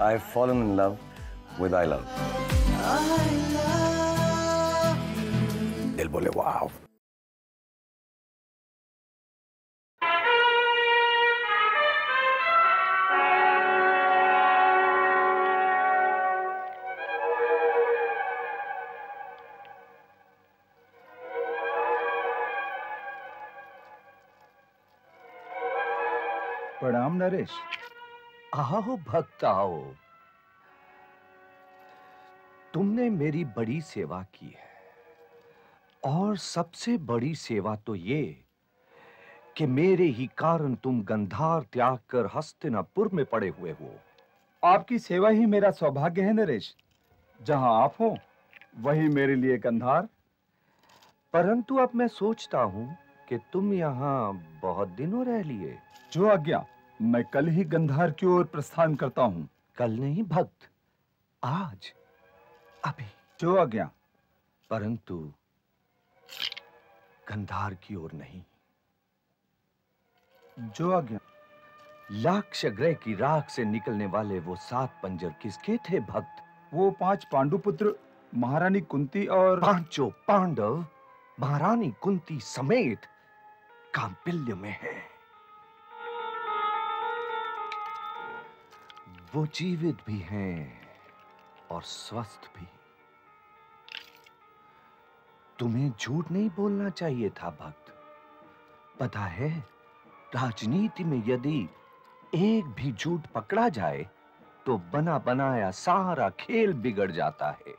I've fallen in love with I love. दिल बोले वाह प्रणाम नरेश आओ भक्त आओ। तुमने मेरी बड़ी सेवा की है। और सबसे बड़ी सेवा तो ये कि मेरे ही कारण तुम गंधार त्याग कर हस्तिनापुर में पड़े हुए हो। आपकी सेवा ही मेरा सौभाग्य है, नरेश। जहाँ आप हो, वही मेरे लिए गंधार। परंतु अब मैं सोचता हूँ कि तुम यहाँ बहुत दिनों रह लिए। जो आज्ञा। मैं कल ही गंधार की ओर प्रस्थान करता हूँ। कल नहीं भक्त। आज। अभी। जो आ गया। परंतु गंधार की ओर नहीं। जो आ गया। लाक्ष ग्रह की राख से निकलने वाले वो सात पंजर किसके थे भक्त? वो पाँच पांडुपुत्र महारानी कुंती और पाँचों पांडव महारानी कुंती समेत कांपिल्य में है। वो जीवित भी हैं और स्वस्थ भी। तुम्हें झूठ नहीं बोलना चाहिए था, भक्त। पता है, राजनीति में यदि एक भी झूठ पकड़ा जाए तो बना बनाया सारा खेल बिगड़ जाता है।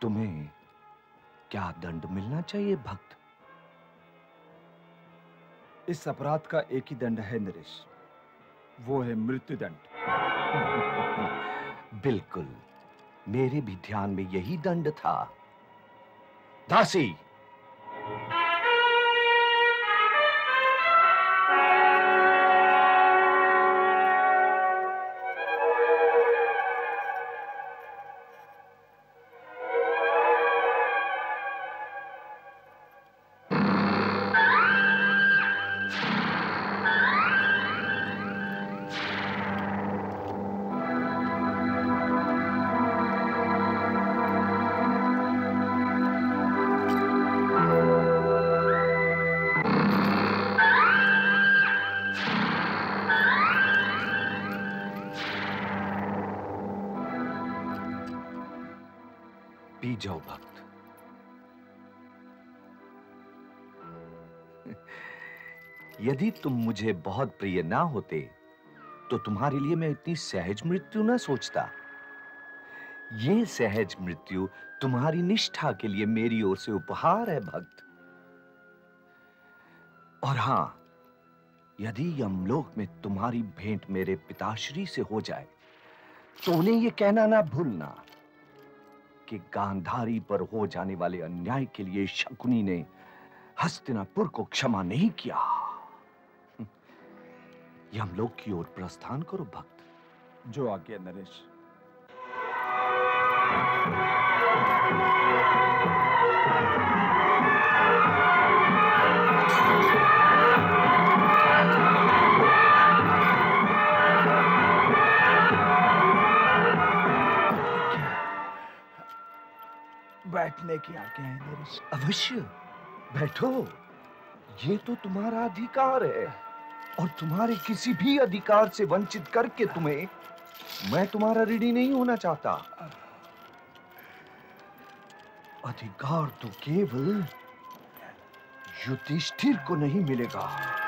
तुम्हें क्या दंड मिलना चाहिए, भक्त? इस अपराध का एक ही दंड है, नरेश। वो है मृत्यु दंड बिल्कुल। मेरे भी ध्यान में यही दंड था। दासी! पी जाओ भक्त। यदि तुम मुझे बहुत प्रिय ना होते तो तुम्हारे लिए मैं इतनी सहज मृत्यु ना सोचता। ये सहज मृत्यु तुम्हारी निष्ठा के लिए मेरी ओर से उपहार है भक्त। और हाँ, यदि यमलोक में तुम्हारी भेंट मेरे पिताश्री से हो जाए तो उन्हें यह कहना ना भूलना। कि गांधारी पर हो जाने वाले अन्याय के लिए शकुनी ने हस्तिनापुर को क्षमा नहीं किया। हम यमलोक की ओर प्रस्थान करो, भक्त। जो आज्ञा नरेश। बैठने की आज्ञा है, नरेश। अवश्य। बैठो। ये तो तुम्हारा अधिकार है। और तुम्हारे किसी भी अधिकार से वंचित करके तुम्हें मैं तुम्हारा ऋणी नहीं होना चाहता। अधिकार तो केवल युधिष्ठिर को नहीं मिलेगा।